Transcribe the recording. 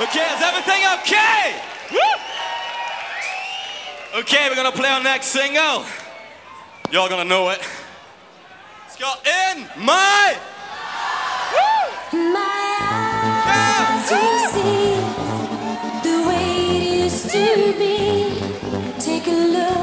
Okay, is everything okay? Woo! Okay, we're gonna play our next single. Y'all gonna know it. It's called In My My eyes see the way it used to be. Take a look.